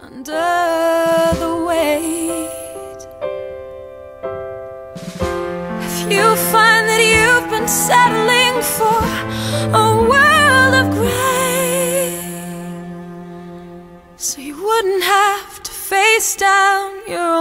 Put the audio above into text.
under the weight. If you find that you've been settling for a world of gray, so you wouldn't have to face down your